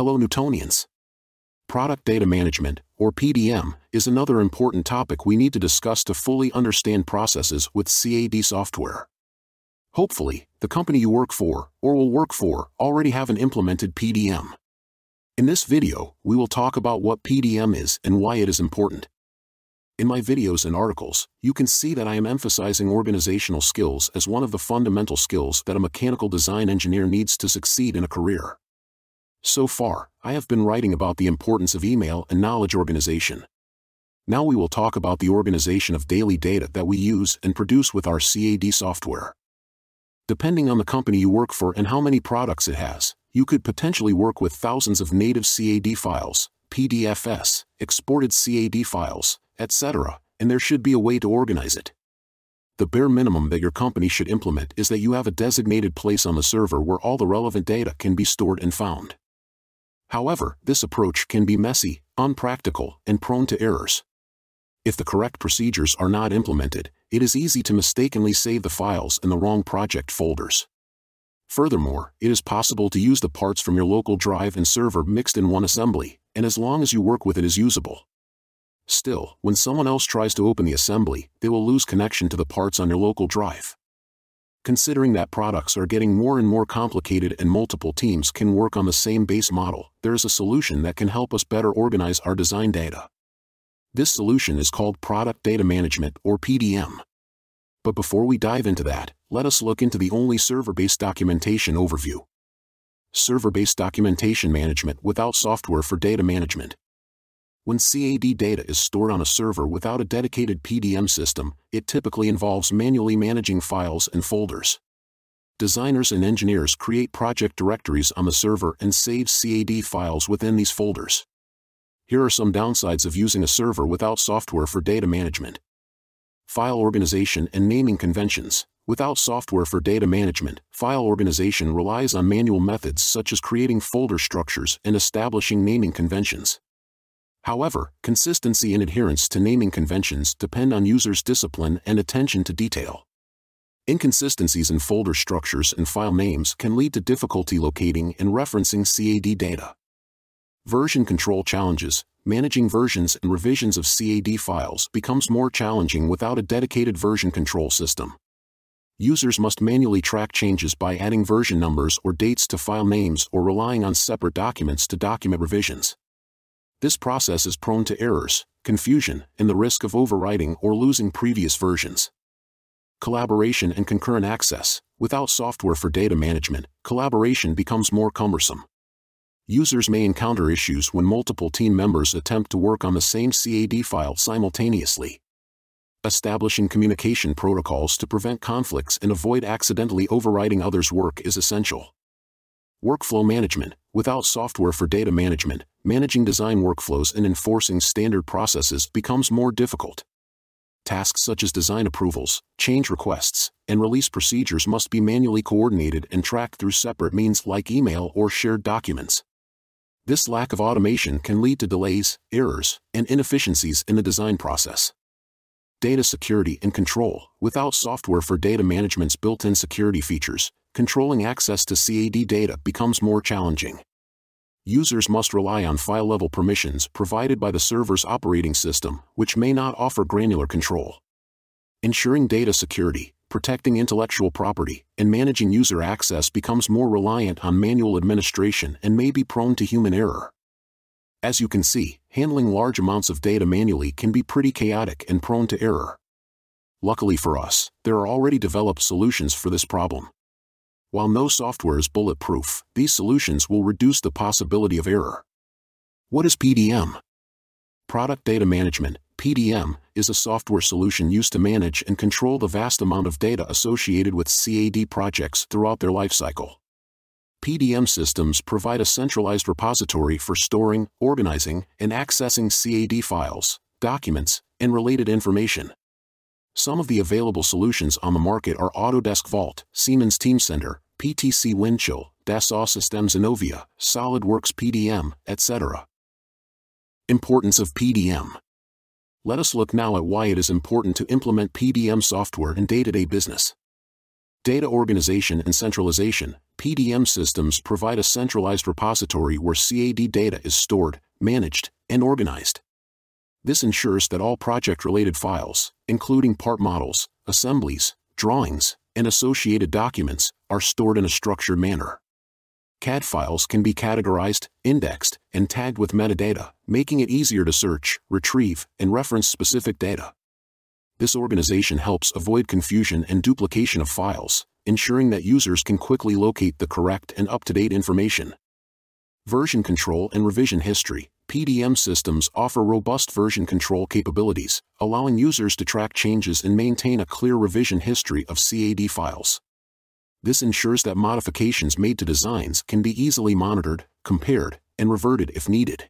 Hello Newtonians. Product Data Management, or PDM, is another important topic we need to discuss to fully understand processes with CAD software. Hopefully, the company you work for, or will work for, already have an implemented PDM. In this video, we will talk about what PDM is and why it is important. In my videos and articles, you can see that I am emphasizing organizational skills as one of the fundamental skills that a mechanical design engineer needs to succeed in a career. So far, I have been writing about the importance of email and knowledge organization. Now we will talk about the organization of daily data that we use and produce with our CAD software. Depending on the company you work for and how many products it has, you could potentially work with thousands of native CAD files, PDFs, exported CAD files, etc., and there should be a way to organize it. The bare minimum that your company should implement is that you have a designated place on the server where all the relevant data can be stored and found. However, this approach can be messy, unpractical, and prone to errors. If the correct procedures are not implemented, it is easy to mistakenly save the files in the wrong project folders. Furthermore, it is possible to use the parts from your local drive and server mixed in one assembly, and as long as you work with it is usable. Still, when someone else tries to open the assembly, they will lose connection to the parts on your local drive. Considering that products are getting more and more complicated and multiple teams can work on the same base model, there is a solution that can help us better organize our design data. This solution is called Product Data Management or PDM. But before we dive into that, let us look into the only server-based documentation overview. Server-based documentation management without software for data management. When CAD data is stored on a server without a dedicated PDM system, it typically involves manually managing files and folders. Designers and engineers create project directories on the server and save CAD files within these folders. Here are some downsides of using a server without software for data management. File organization and naming conventions. Without software for data management, file organization relies on manual methods such as creating folder structures and establishing naming conventions. However, consistency and adherence to naming conventions depend on users' discipline and attention to detail. Inconsistencies in folder structures and file names can lead to difficulty locating and referencing CAD data. Version control challenges, managing versions and revisions of CAD files becomes more challenging without a dedicated version control system. Users must manually track changes by adding version numbers or dates to file names or relying on separate documents to document revisions. This process is prone to errors, confusion, and the risk of overwriting or losing previous versions. Collaboration and concurrent access. Without software for data management, collaboration becomes more cumbersome. Users may encounter issues when multiple team members attempt to work on the same CAD file simultaneously. Establishing communication protocols to prevent conflicts and avoid accidentally overwriting others' work is essential. Workflow management. Without software for data management, managing design workflows and enforcing standard processes becomes more difficult. Tasks such as design approvals, change requests, and release procedures must be manually coordinated and tracked through separate means like email or shared documents. This lack of automation can lead to delays, errors, and inefficiencies in the design process. Data security and control. Without software for data management's built-in security features, controlling access to CAD data becomes more challenging users must rely on file-level permissions provided by the server's operating system, which may not offer granular control. Ensuring data security, protecting intellectual property, and managing user access becomes more reliant on manual administration and may be prone to human error. As you can see, handling large amounts of data manually can be pretty chaotic and prone to error. Luckily for us, there are already developed solutions for this problem. While no software is bulletproof, these solutions will reduce the possibility of error. What is PDM? Product Data Management, PDM, is a software solution used to manage and control the vast amount of data associated with CAD projects throughout their lifecycle. PDM systems provide a centralized repository for storing, organizing, and accessing CAD files, documents, and related information. Some of the available solutions on the market are Autodesk Vault, Siemens Teamcenter, PTC Windchill, Dassault Systems ENOVIA, SolidWorks PDM, etc. Importance of PDM Let us look now at why it is important to implement PDM software in day-to-day -day business. Data organization and centralization, PDM systems provide a centralized repository where CAD data is stored, managed, and organized. This ensures that all project-related files, including part models, assemblies, drawings, and associated documents, are stored in a structured manner. CAD files can be categorized, indexed, and tagged with metadata, making it easier to search, retrieve, and reference specific data. This organization helps avoid confusion and duplication of files, ensuring that users can quickly locate the correct and up-to-date information. Version control and revision history. PDM systems offer robust version control capabilities, allowing users to track changes and maintain a clear revision history of CAD files. This ensures that modifications made to designs can be easily monitored, compared, and reverted if needed.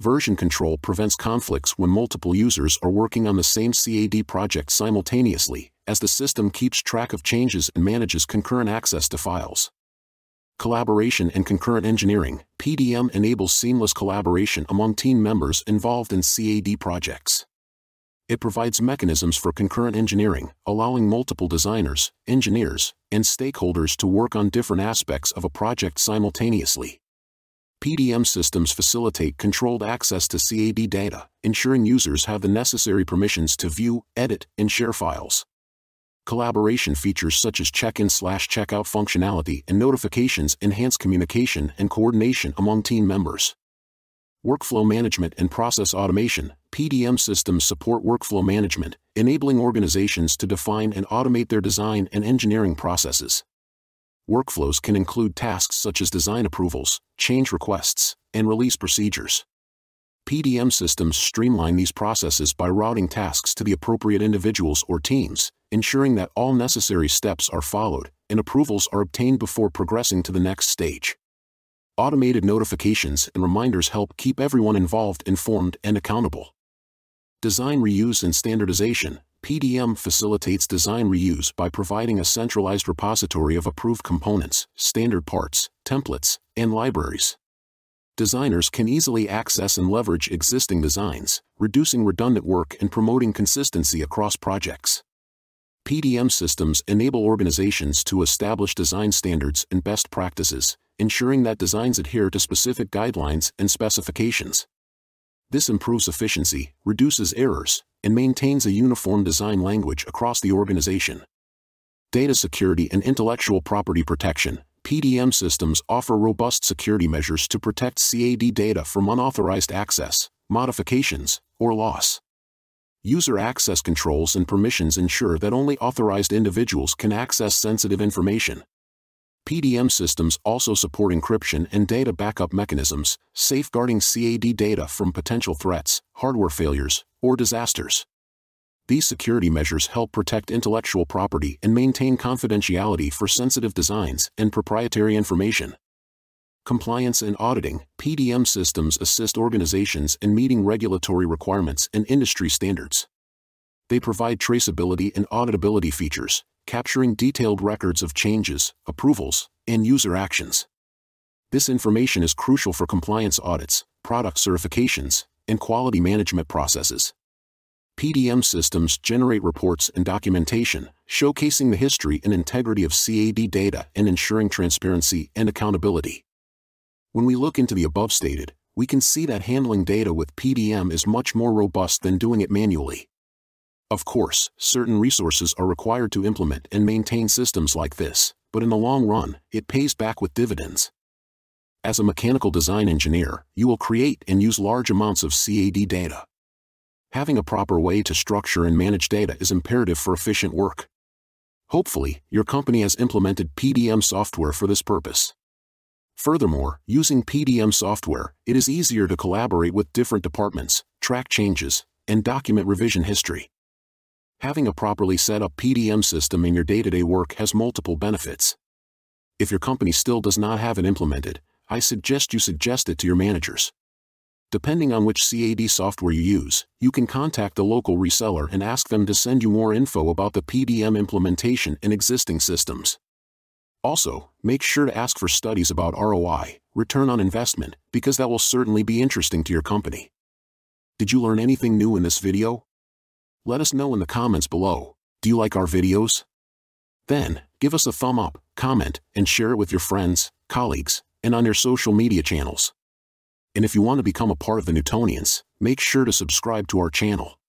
Version control prevents conflicts when multiple users are working on the same CAD project simultaneously, as the system keeps track of changes and manages concurrent access to files. Collaboration and concurrent engineering, PDM enables seamless collaboration among team members involved in CAD projects. It provides mechanisms for concurrent engineering, allowing multiple designers, engineers, and stakeholders to work on different aspects of a project simultaneously. PDM systems facilitate controlled access to CAD data, ensuring users have the necessary permissions to view, edit, and share files. Collaboration features such as check-in slash checkout functionality and notifications enhance communication and coordination among team members. Workflow management and process automation, PDM systems support workflow management, enabling organizations to define and automate their design and engineering processes. Workflows can include tasks such as design approvals, change requests, and release procedures. PDM systems streamline these processes by routing tasks to the appropriate individuals or teams, ensuring that all necessary steps are followed and approvals are obtained before progressing to the next stage. Automated notifications and reminders help keep everyone involved informed and accountable. Design reuse and standardization. PDM facilitates design reuse by providing a centralized repository of approved components, standard parts, templates, and libraries. Designers can easily access and leverage existing designs, reducing redundant work and promoting consistency across projects. PDM systems enable organizations to establish design standards and best practices, ensuring that designs adhere to specific guidelines and specifications. This improves efficiency, reduces errors, and maintains a uniform design language across the organization. Data security and intellectual property protection. PDM systems offer robust security measures to protect CAD data from unauthorized access, modifications, or loss. User access controls and permissions ensure that only authorized individuals can access sensitive information, PDM systems also support encryption and data backup mechanisms, safeguarding CAD data from potential threats, hardware failures, or disasters. These security measures help protect intellectual property and maintain confidentiality for sensitive designs and proprietary information. Compliance and auditing, PDM systems assist organizations in meeting regulatory requirements and industry standards. They provide traceability and auditability features, capturing detailed records of changes, approvals, and user actions. This information is crucial for compliance audits, product certifications, and quality management processes. PDM systems generate reports and documentation, showcasing the history and integrity of CAD data and ensuring transparency and accountability. When we look into the above stated, we can see that handling data with PDM is much more robust than doing it manually. Of course, certain resources are required to implement and maintain systems like this, but in the long run, it pays back with dividends. As a mechanical design engineer, you will create and use large amounts of CAD data. Having a proper way to structure and manage data is imperative for efficient work. Hopefully, your company has implemented PDM software for this purpose. Furthermore, using PDM software, it is easier to collaborate with different departments, track changes, and document revision history. Having a properly set up PDM system in your day-to-day work has multiple benefits. If your company still does not have it implemented, I suggest you suggest it to your managers. Depending on which CAD software you use, you can contact the local reseller and ask them to send you more info about the PDM implementation in existing systems. Also, make sure to ask for studies about ROI, return on investment, because that will certainly be interesting to your company. Did you learn anything new in this video? Let us know in the comments below. Do you like our videos? Then, give us a thumb up, comment, and share it with your friends, colleagues, and on your social media channels. And if you want to become a part of the Newtonians, make sure to subscribe to our channel.